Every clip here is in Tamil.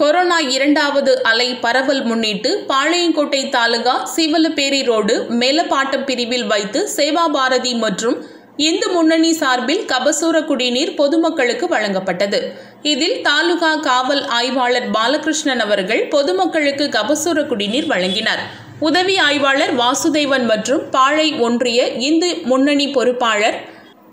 கொரோனா இரண்டாவது அலை பரவல் முன்னிட்டு பாளையங்கோட்டை தாலுகா சிவலப்பேரி ரோடு மேலப்பாட்டம் பிரிவில் வைத்து சேவா பாரதி மற்றும் இந்து முன்னணி சார்பில் கபசூர குடிநீர் பொதுமக்களுக்கு வழங்கப்பட்டது. இதில் தாலுகா காவல் ஆய்வாளர் பாலகிருஷ்ணன் அவர்கள் பொதுமக்களுக்கு கபசூர குடிநீர் வழங்கினார். உதவி ஆய்வாளர் வாசுதேவன் மற்றும் பாளை ஒன்றிய இந்து முன்னணி பொறுப்பாளர்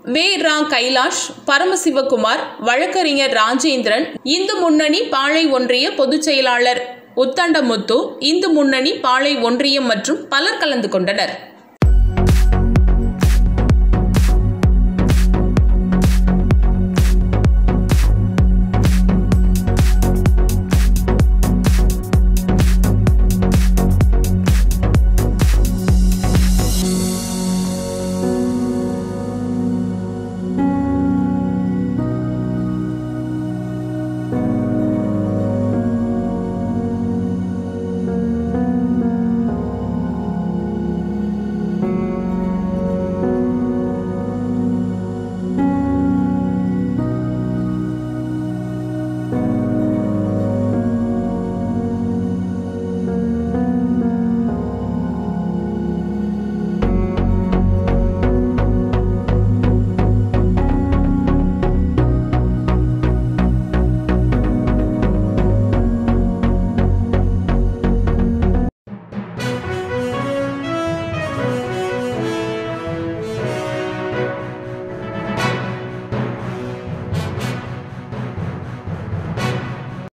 வே ரா கைலாஷ் பரமசிவகுமார் வழக்கறிஞர் ராஜேந்திரன் இந்து முன்னணி பாளை ஒன்றிய பொதுச் செயலாளர் உத்தண்டமுத்து இந்து முன்னணி பாளை ஒன்றியம் மற்றும் பலர் கலந்து கொண்டனர்.